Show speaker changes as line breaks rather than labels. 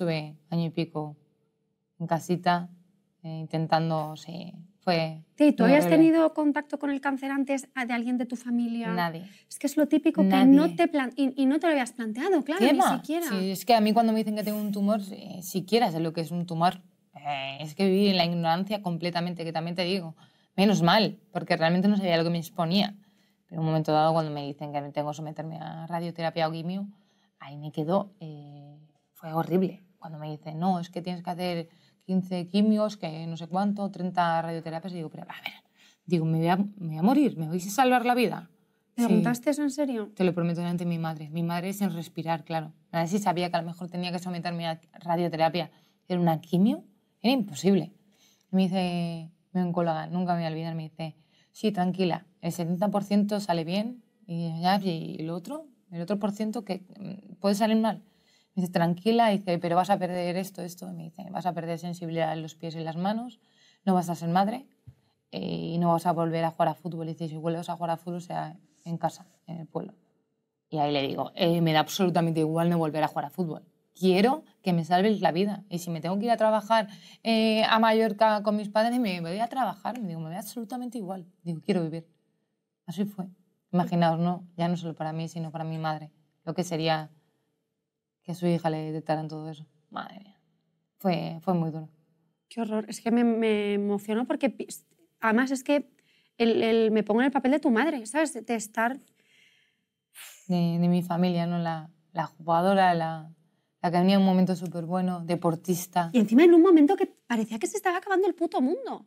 estuve año y pico en casita eh, intentando, sí, fue...
Sí, ¿Tú habías tenido contacto con el cáncer antes a- de alguien de tu familia?
Nadie.
Es que es lo típico que
Nadie.
no te plan y, y no te lo habías planteado, claro,
¿Qué
ni siquiera.
Sí, es que a mí cuando me dicen que tengo un tumor, eh, siquiera sé lo que es un tumor. Eh, es que viví en la ignorancia completamente, que también te digo. Menos mal, porque realmente no sabía lo que me exponía. Pero en un momento dado, cuando me dicen que tengo que someterme a radioterapia o quimio, ahí me quedó... eh, fue horrible. Cuando me dicen, no, es que tienes que hacer 15 quimios, que no sé cuánto, 30 radioterapias, y digo, pero a ver, digo, me voy a, me voy a morir, ¿me vais a salvar la vida?
¿Te preguntaste eso en serio?
Te lo prometo delante de mi madre. Mi madre sin respirar, claro. A ver si sabía que a lo mejor tenía que someterme a radioterapia. Era una quimio. Era imposible. Y me dice mi oncóloga, nunca me voy a olvidar, me dice, sí, tranquila, el 70% sale bien y ya, y el otro, el otro por ciento que mm, puede salir mal. Me dice, tranquila, dice, pero vas a perder esto, esto. Me dice, vas a perder sensibilidad en los pies y las manos, no vas a ser madre eh, y no vas a volver a jugar a fútbol. Y dice, si vuelves a jugar a fútbol, sea en casa, en el pueblo. Y ahí le digo, eh, me da absolutamente igual no volver a jugar a fútbol. Quiero que me salves la vida. Y si me tengo que ir a trabajar eh, a Mallorca con mis padres, me voy a trabajar. Me digo, me da absolutamente igual. Digo, quiero vivir. Así fue. Imaginaos, no, ya no solo para mí, sino para mi madre. Lo que sería que a su hija le detectaran todo eso. Madre mía. Fue, fue muy duro.
Qué horror. Es que me, me emocionó porque además es que el, el- me pongo en el papel de tu madre, ¿sabes? De estar...
de, de mi familia, ¿no? La, la jugadora, la, la que venía en un momento súper bueno, deportista.
Y encima en un momento que parecía que se estaba acabando el puto mundo.